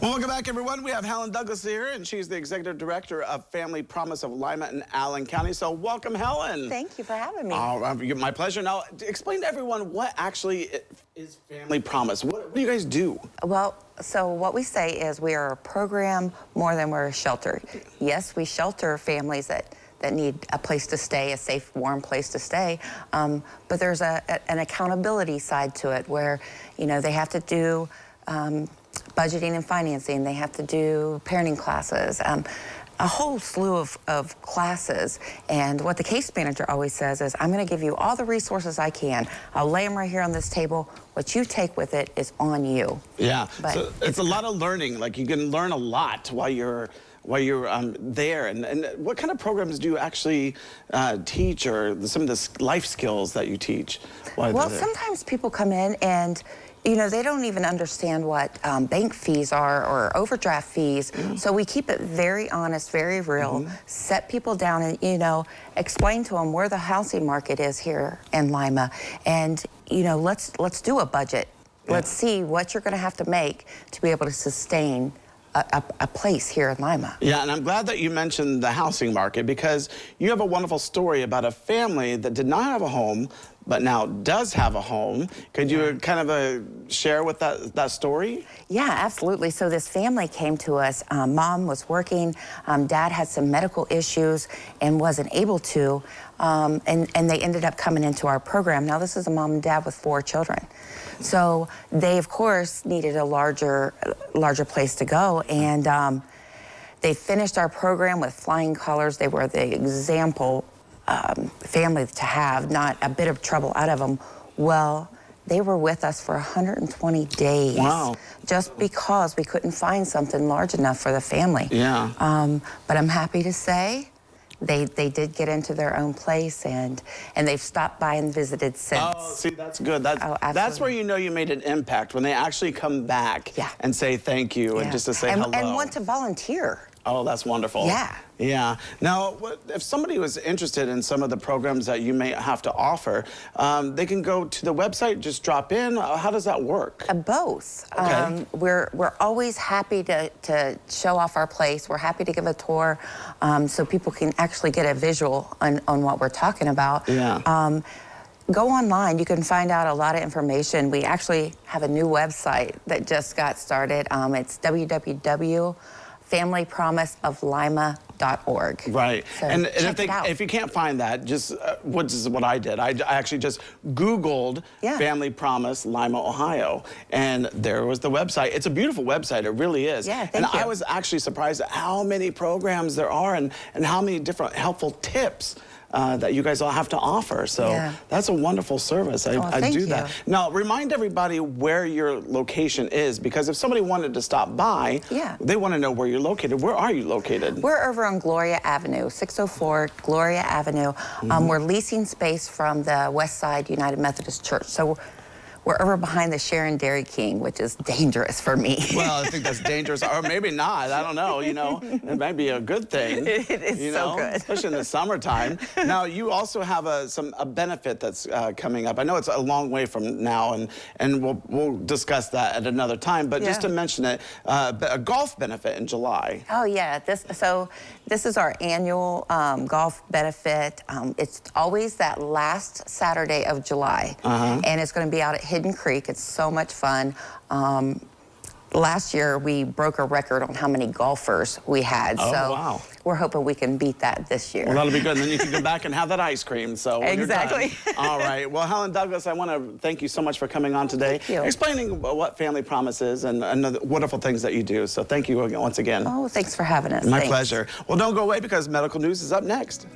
Well, welcome back, everyone. We have Helen Douglas here, and she's the Executive Director of Family Promise of Lima and Allen County. So welcome, Helen. Thank you for having me. Oh, my pleasure. Now, explain to everyone what actually is Family Promise. What, what do you guys do? Well, so what we say is we are a program more than we're a shelter. Yes, we shelter families that that need a place to stay, a safe, warm place to stay. Um, but there's a, a, an accountability side to it where, you know, they have to do um, budgeting and financing. They have to do parenting classes. Um, a whole slew of, of, classes. And what the case manager always says is, I'm going to give you all the resources I can. I'll lay them right here on this table. What you take with it is on you. Yeah, but so it's, it's a lot of learning. Like you can learn a lot while you're while you're um, there. And, and, what kind of programs do you actually uh, teach or some of the life skills that you teach? Well, sometimes people come in and you know, they don't even understand what um, bank fees are or overdraft fees. Mm. So we keep it very honest, very real, mm -hmm. set people down and, you know, explain to them where the housing market is here in Lima. And, you know, let's, let's do a budget. Yeah. Let's see what you're going to have to make to be able to sustain a, a, place here in Lima. Yeah, and I'm glad that you mentioned the housing market because you have a wonderful story about a family that did not have a home but now does have a home. Could you kind of uh, share with that, that story? Yeah, absolutely. So this family came to us. Um, mom was working. Um, dad had some medical issues and wasn't able to. Um, and, and they ended up coming into our program. Now, this is a mom and dad with four children. So they, of course, needed a larger, larger place to go. And um, they finished our program with flying colors. They were the example um, family to have, not a bit of trouble out of them. Well, they were with us for 120 days. Wow. Just because we couldn't find something large enough for the family. Yeah. Um, but I'm happy to say they they did get into their own place and and they've stopped by and visited since. Oh, see, that's good. That's oh, that's where you know you made an impact when they actually come back yeah. and say thank you yeah. and just to say and, hello and want to volunteer. Oh, that's wonderful. Yeah. Yeah. Now, if somebody was interested in some of the programs that you may have to offer, um, they can go to the website, just drop in. Uh, how does that work? Uh, both. Okay. Um, we're, we're always happy to, to show off our place. We're happy to give a tour um, so people can actually get a visual on, on what we're talking about. Yeah. Um, go online. You can find out a lot of information. We actually have a new website that just got started. Um, it's www familypromiseoflima.org. Right. So and, and if, they, if, you can't find that, just uh, what is what I did. I, I actually just Googled yeah. Family Promise Lima, Ohio, and there was the website. It's a beautiful website. It really is. Yeah, and you. I was actually surprised at how many programs there are and, and how many different helpful tips uh, that you guys all have to offer. So yeah. that's a wonderful service. I, oh, I do you. that. Now, remind everybody where your location is because if somebody wanted to stop by, yeah. they want to know where you're located. Where are you located? We're over on Gloria Avenue, 604 Gloria Avenue. Mm -hmm. um, mm-hmm. we're leasing space from the West Side United Methodist Church. So we're over behind the Sharon Dairy King, which is dangerous for me. well, I think that's dangerous, or maybe not. I don't know. You know, it might be a good thing. It is you know, so good, especially in the summertime. now, you also have a some a benefit that's uh, coming up. I know it's a long way from now, and and we'll we'll discuss that at another time. But yeah. just to mention it, uh, a golf benefit in July. Oh yeah, this so this is our annual um, golf benefit. Um, it's always that last Saturday of July, uh -huh. and it's going to be out at Hidden Creek. It's so much fun. Um, last year we broke a record on how many golfers we had. Oh, so wow. we're hoping we can beat that this year. Well, that'll be good. And then you can go back and have that ice cream. So exactly. All right. Well, Helen Douglas, I want to thank you so much for coming on today, explaining what Family Promise is and, and the wonderful things that you do. So thank you once again. Oh, thanks for having us. My thanks. pleasure. Well, don't go away because medical news is up next.